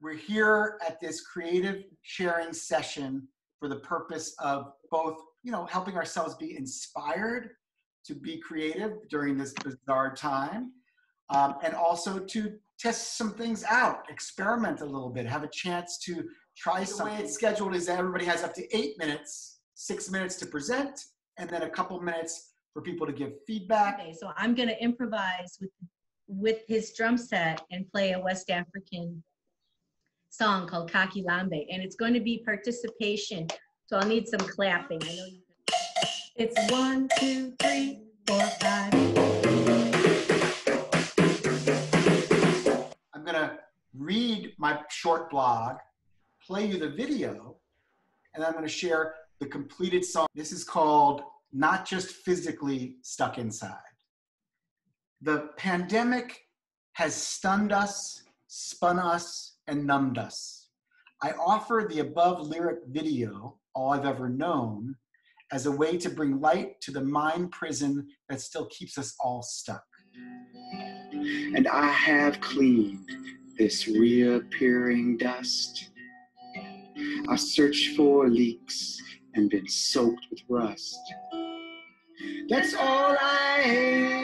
we're here at this creative sharing session for the purpose of both, you know, helping ourselves be inspired to be creative during this bizarre time, um, and also to test some things out, experiment a little bit, have a chance to try something. The way it's scheduled is that everybody has up to eight minutes, six minutes to present, and then a couple minutes for people to give feedback. Okay, so I'm gonna improvise with with his drum set and play a West African song called Kaki Lambe, and it's going to be participation. So I'll need some clapping. I know you. It's one, two, three, four, five. I'm gonna read my short blog, play you the video, and I'm gonna share the completed song. This is called Not Just Physically Stuck Inside. The pandemic has stunned us, spun us, and numbed us. I offer the above lyric video, All I've Ever Known, as a way to bring light to the mind prison that still keeps us all stuck. And I have cleaned this reappearing dust. I searched for leaks and been soaked with rust. That's all I've ever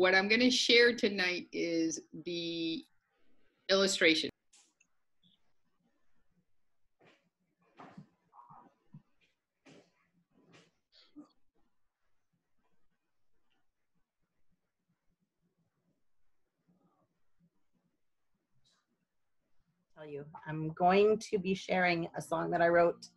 what I'm going to share tonight is the illustration. tell you. I'm going to be sharing a song that I wrote.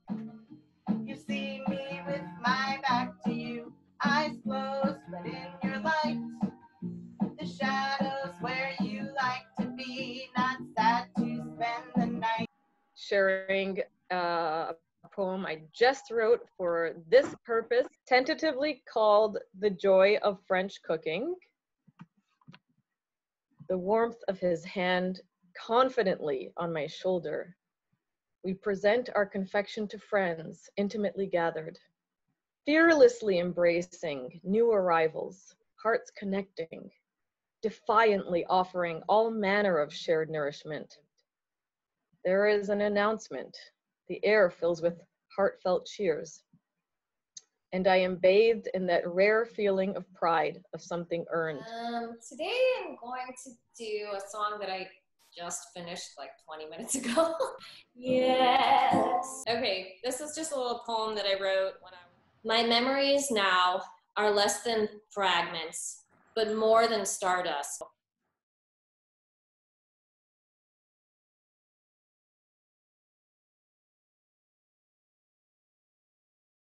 Sharing uh, a poem I just wrote for this purpose, tentatively called The Joy of French Cooking. The warmth of his hand confidently on my shoulder. We present our confection to friends intimately gathered, fearlessly embracing new arrivals, hearts connecting, defiantly offering all manner of shared nourishment. There is an announcement. The air fills with heartfelt cheers. And I am bathed in that rare feeling of pride of something earned. Um, today I'm going to do a song that I just finished like 20 minutes ago. yes. Okay, this is just a little poem that I wrote when I. My memories now are less than fragments, but more than stardust.